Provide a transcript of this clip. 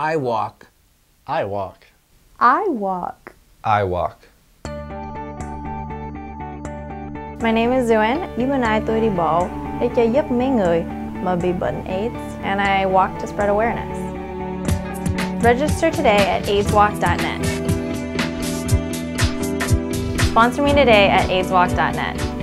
I walk. I walk. I walk. I walk. My name is Duyen. You and I tôi đi bộ để cho giúp mấy người mà bị bệnh AIDS and I walk to spread awareness. Register today at aidswalk.net. Sponsor me today at aidswalk.net.